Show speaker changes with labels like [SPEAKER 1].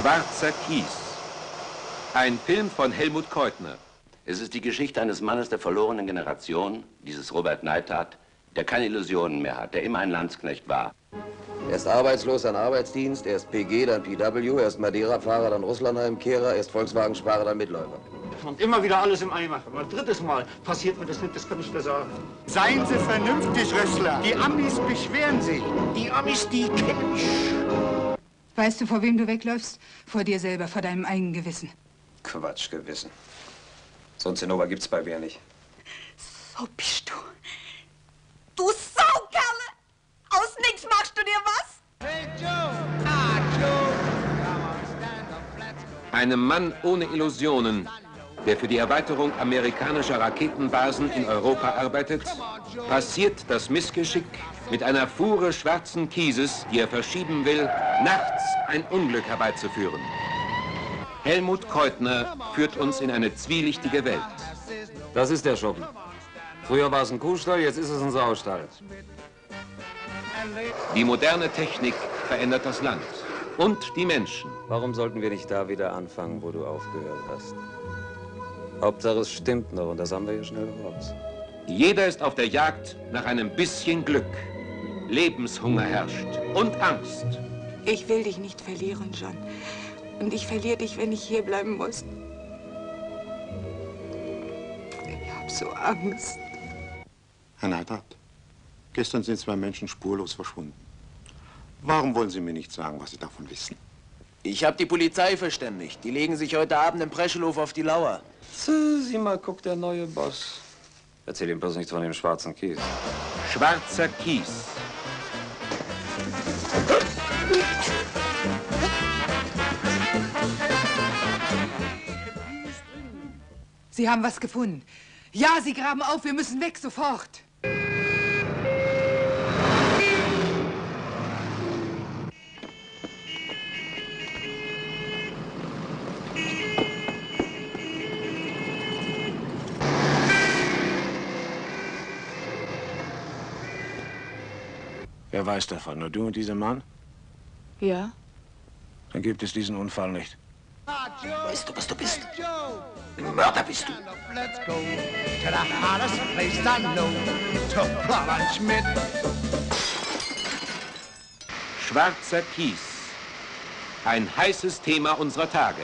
[SPEAKER 1] Schwarzer Kies. Ein Film von Helmut Keutner.
[SPEAKER 2] Es ist die Geschichte eines Mannes der verlorenen Generation, dieses Robert Neidhardt, der keine Illusionen mehr hat, der immer ein Landsknecht war.
[SPEAKER 3] Er ist arbeitslos, dann Arbeitsdienst, er ist PG, dann PW, er ist Madeira-Fahrer, dann Russlandheimkehrer, er ist Volkswagen-Sparer, dann Mitläufer.
[SPEAKER 4] Und immer wieder alles im Eimer. Aber ein drittes Mal passiert mir das nicht, das kann ich dir sagen.
[SPEAKER 5] Seien Sie vernünftig, Rössler. Die Amis beschweren sich.
[SPEAKER 4] Die Amis, die kenn ich.
[SPEAKER 6] Weißt du, vor wem du wegläufst? Vor dir selber, vor deinem eigenen Gewissen.
[SPEAKER 7] Quatsch, Gewissen. So ein Zinnober gibt's bei mir nicht.
[SPEAKER 8] So bist du. Du Saukerle! Aus nichts machst du dir was?
[SPEAKER 5] Hey Joe! Ah, Joe!
[SPEAKER 1] Einem Mann ohne Illusionen, der für die Erweiterung amerikanischer Raketenbasen in Europa arbeitet, passiert das Missgeschick, mit einer Fuhre schwarzen Kieses, die er verschieben will, nachts ein Unglück herbeizuführen. Helmut Keutner führt uns in eine zwielichtige Welt.
[SPEAKER 3] Das ist der Schuppen. Früher war es ein Kuhstall, jetzt ist es ein Saustall.
[SPEAKER 1] Die moderne Technik verändert das Land und die Menschen.
[SPEAKER 3] Warum sollten wir nicht da wieder anfangen, wo du aufgehört hast? Hauptsache, es stimmt noch und das haben wir hier schnell raus.
[SPEAKER 1] Jeder ist auf der Jagd nach einem bisschen Glück. Lebenshunger herrscht und Angst.
[SPEAKER 6] Ich will dich nicht verlieren, John. Und ich verliere dich, wenn ich hier bleiben muss. Ich hab so Angst.
[SPEAKER 5] Herr Neidhardt, gestern sind zwei Menschen spurlos verschwunden. Warum wollen Sie mir nicht sagen, was Sie davon wissen?
[SPEAKER 9] Ich habe die Polizei verständigt. Die legen sich heute Abend im Preschelhof auf die Lauer.
[SPEAKER 3] Sieh mal, guckt der neue Boss. Erzähl ihm bloß nichts von dem schwarzen Kies.
[SPEAKER 1] Schwarzer Kies.
[SPEAKER 6] Sie haben was gefunden. Ja, Sie graben auf, wir müssen weg, sofort.
[SPEAKER 5] Wer weiß davon? Nur du und dieser Mann?
[SPEAKER 6] Ja?
[SPEAKER 5] Dann gibt es diesen Unfall nicht.
[SPEAKER 9] Weißt du, was du bist?
[SPEAKER 5] Ein
[SPEAKER 9] Mörder bist du.
[SPEAKER 5] Let's go to the hottest place I know to plunge mit.
[SPEAKER 1] Schwarzer Kies. Ein heißes Thema unserer Tage.